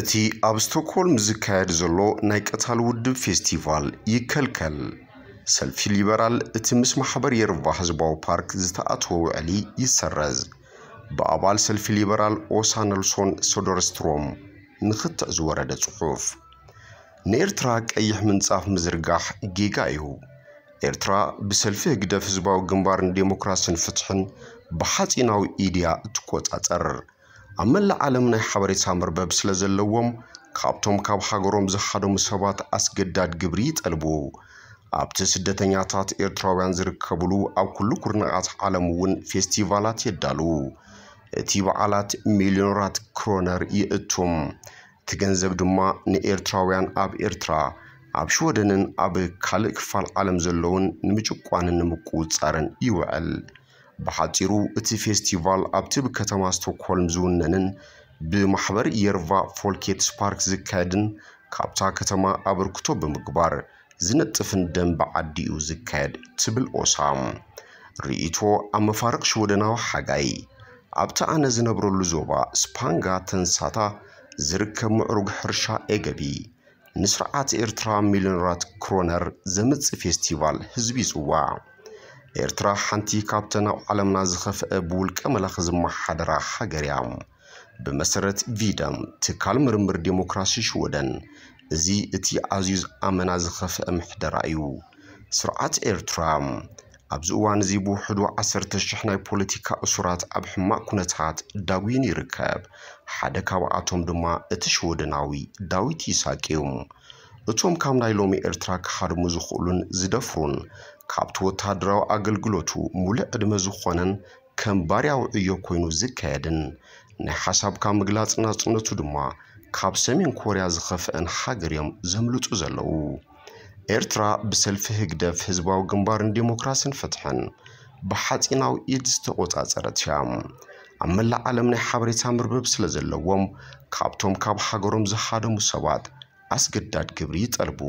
እቲ ኣብ ስቶክሆልም ዝካየድ ዘሎ ናይ ቀታሊ ውድብ ፌስቲቫል ይከልከል። ሰልፊ ሊበራል እቲ ምስ ማሕበር የርባ ህዝባዊ ፓርክ ዝተኣተወ ውዕሊ ይሰረዝ። ብኣባል ሰልፊ ሊበራል ኦሳ ነልሶን ሶደርስትሮም ንኽትዕ ዝወረደ ጽሑፍ። ንኤርትራ ቀይሕ ምንጻፍ ምዝርጋሕ ጌጋ እዩ። ኤርትራ ብሰልፊ ህግደፍ ህዝባዊ ግንባርን ዴሞክራስን ፍትሕን ብሓጺናዊ ኢድያ እትቆጻጸር ኣብ መላእ ዓለም ናይ ሓበሬታ መርበብ ስለ ዘለዎም ካብቶም ካብ ሃገሮም ዝሓደሙ ሰባት ኣስገዳድ ግብሪ ይጠልቡ። ኣብቲ ስደተኛታት ኤርትራውያን ዝርከብሉ ኣብ ኩሉ ኩርናዓት ዓለም እውን ፌስቲቫላት የዳሉ እቲ በዓላት ሚልዮነራት ክሮነር ይእቱም። እቲ ገንዘብ ድማ ንኤርትራውያን ኣብ ኤርትራ ኣብ ሽወደንን ኣብ ካልእ ክፋል ዓለም ዘለውን ንምጭቋንን ንምቁፅጻርን ይውዕል ብሓፂሩ እቲ ፌስቲቫል ኣብቲ ብከተማ ስቶክሆልም ዝውነንን ብማሕበር የርቫ ፎልኬትስ ፓርክ ዝካየድን ካብታ ከተማ ኣበርክቶ ብምግባር ዝነጥፍን ደንቢ ዓዲ እዩ ዝካየድ ትብል ኦሳም። ርእቶ ኣብ መፋርቕ ሽወደናዊ ሓጋይ። ኣብቲ ኣነ ዝነብረሉ ዞባ ስፓንጋ ተንሳታ ዝርከብ ምዕሩግ ሕርሻ ኤገቢ። ንስርዓት ኤርትራ ሚልዮነራት ክሮነር ዘምጽእ ፌስቲቫል ህዝቢ ይጽዋዕ ኤርትራ ሓንቲ ካብተን ኣብ ዓለምና ዝኸፍአ ብውልቀ መላኺ ዝመሓደራ ሃገር እያ። ብመሰረት ቪደም ትካል ምርምር ዴሞክራሲ ሽወደን። እዚ እቲ ኣዝዩ ኣመና ዝኸፍአ ምሕደራ እዩ። ስርዓት ኤርትራ ኣብዚ እዋን እዚ ብውሕዱ 10,000 ናይ ፖለቲካ እሱራት ኣብ ሕማቅ ኩነታት ዳጉይን ይርከብ። ሓደ ካብኣቶም ድማ እቲ ሽወደናዊ ዳዊት እዩ እቶም ካብ ናይ ሎሚ ኤርትራ ክሓድሙ ዝኽእሉን ዝደፍሩን ካብቲ ወታደራዊ ኣገልግሎቱ ሙሉእ ዕድመ ዝኾነን ከም ባርያዊ ዕዮ ኮይኑ ዝካየድን። ናይ ሓሳብካ ምግላፅ ናጽነቱ ድማ ካብ ሰሜን ኮርያ ዝኸፍአን ሃገር እዮም ዘምልጡ ዘለዉ። ኤርትራ ብሰልፊ ህግደፍ ህዝባዊ ግንባርን ዴሞክራስን ፍትሕን ብሓፂናዊ ኢድ ዝተቆፃፀረት እያ። ኣብ መላእ ዓለም ናይ ሓበሬታ መርበብ ስለ ዘለዎም ካብቶም ካብ ሃገሮም ዝሓደሙ ሰባት ኣስገዳድ ግብሪ ይጠልቡ።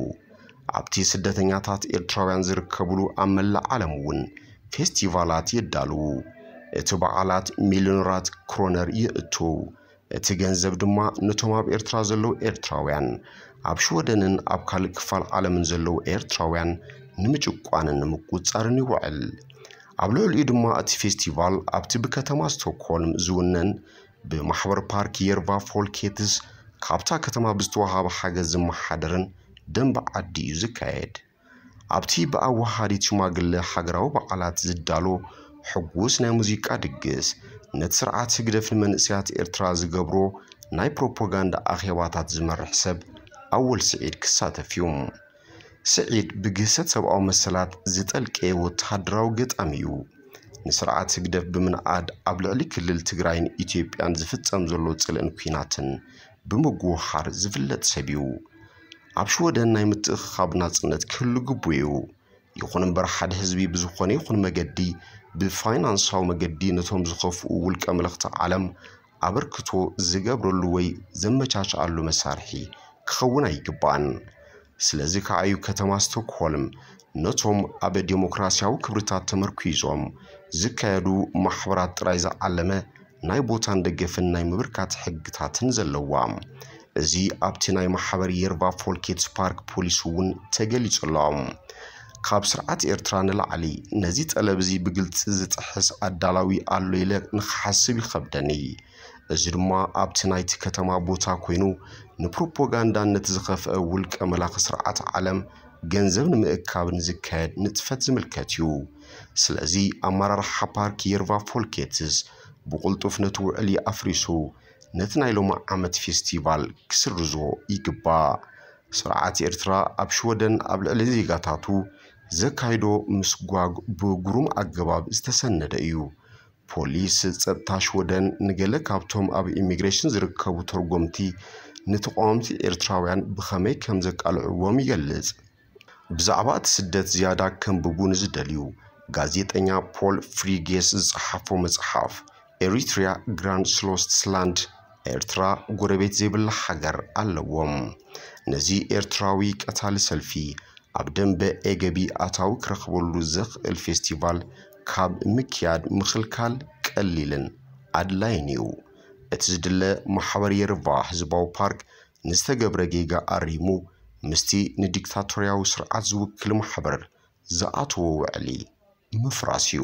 ኣብቲ ስደተኛታት ኤርትራውያን ዝርከብሉ ኣብ ዓለም እውን ፌስቲቫላት የዳልዉ እቲ በዓላት ሚልዮነራት ክሮነር ይእቱ። እቲ ገንዘብ ድማ ነቶም ኣብ ኤርትራ ዘለዉ ኤርትራውያን ኣብ ሽወደንን ኣብ ካልእ ክፋል ዓለምን ዘለዉ ኤርትራውያን ንምጭቋንን ንምቁፅጻርን ይውዕል። ኣብ ልዕሊኡ ድማ እቲ ፌስቲቫል ኣብቲ ብከተማ ስቶክሆልም ዝውነን ብማሕበር ፓርክ የርቫ ፎልኬትስ ካብታ ከተማ ብዝተዋሃበ ሓገዝ ዝመሓደርን ደንቢ ዓዲ እዩ ዝካየድ። ኣብቲ ብኣወሃዲት ሽማግለ ሃገራዊ በዓላት ዝዳሎ ሕጉስ ናይ ሙዚቃ ድግስ ነቲ ስርዓት ህግደፍ ንመንእስያት ኤርትራ ዝገብሮ ናይ ፕሮፓጋንዳ ኣኼባታት ዝመርሕ ሰብ ኣወል ስዒድ ክሳተፍ እዩ ስዒድ ብግህሰት ሰብኣዊ መሰላት ዝጠልቀየ ወተሃደራዊ ገጣሚ እዩ። ንስርዓት ህግደፍ ብምንኣድ ኣብ ልዕሊ ክልል ትግራይን ኢትዮጵያን ዝፍጸም ዘሎ ጽልእን ኩናትን ብምጉውሓር ዝፍለጥ ሰብ እዩ። ኣብ ሽወደን ናይ ምትእኽኻብ ናጽነት ክህሉ ግቡእ እዩ። ይኹን እምበር ሓደ ህዝቢ ብዝኾነ ይኹን መገዲ ብፋይናንሳዊ መገዲ ነቶም ዝኸፍኡ ውልቀ መልእኽቲ ዓለም ኣበርክቶ ዝገብረሉ ወይ ዘመቻችኣሉ መሳርሒ ክኸውን ኣይግባእን። ስለዚ ከዓ እዩ ከተማ ስቶክሆልም ነቶም ኣብ ዴሞክራስያዊ ክብርታት ተመርኪዞም ዝካየዱ ማሕበራት ጥራይ ዝዓለመ ናይ ቦታን ደገፍን ናይ ምብርካት ሕግታትን ዘለዋ። እዚ ኣብቲ ናይ ማሕበር የርቫ ፎልኬትስ ፓርክ ፖሊስ እውን ተገሊጹሎም ካብ ስርዓት ኤርትራ ንላዕሊ ነዚ ጠለብ እዚ ብግልፂ ዝጥሕስ ኣዳላዊ ኣሎ ኢለ ንክሓስብ ይከብደኒ እዚ ድማ ኣብቲ ናይቲ ከተማ ቦታ ኮይኑ ንፕሮፓጋንዳነት ዝኸፍአ ውልቀ መላኺ ስርዓት ዓለም ገንዘብ ንምእካብን ዝካየድ ንጥፈት ዝምልከት እዩ። ስለዚ ኣመራርሓ ፓርክ የርቫ ፎልኬትስ ብቁልጡፍ ነቲ ውዕሊ ኣፍሪሱ ነቲ ናይ ሎሚ ዓመት ፌስቲቫል ክስርዞ ይግባእ ስርዓት ኤርትራ ኣብ ሽወደን ኣብ ልዕሊ ዜጋታቱ ዘካይዶ ምስጓግ ብጉሩም ኣገባብ ዝተሰነደ እዩ። ፖሊስ ጸጥታ ሽወደን ንገለ ካብቶም ኣብ ኢሚግሬሽን ዝርከቡ ተርጎምቲ ንተቃወምቲ ኤርትራውያን ብኸመይ ከም ዘቃልዕዎም ይገልጽ። ብዛዕባ እቲ ስደት ዝያዳ ከንብቡ ንዝደልዩ ጋዜጠኛ ፖል ፍሪጌስ ዝጸሓፎ መጽሓፍ ኤሪትሪያ ግራንድ ስሎስትስላንድ ኤርትራ ጎረቤት ዘይብላ ሃገር ኣለዎም። ነዚ ኤርትራዊ ቀታሊ ሰልፊ ኣብ ደንበ ኤገቢ ኣታዊ ክረኽበሉ ዘኽእል ፌስቲቫል ካብ ምክያድ ምኽልካል ቀሊልን ኣድላይን እዩ። እቲ ዝድለ ማሕበር የርቫ ህዝባዊ ፓርክ ንዝተገብረ ጌጋ ኣሪሙ ምስቲ ንዲክታቶርያዊ ስርዓት ዝውክል ማሕበር ዝኣተዎ ውዕሊ ምፍራስ እዩ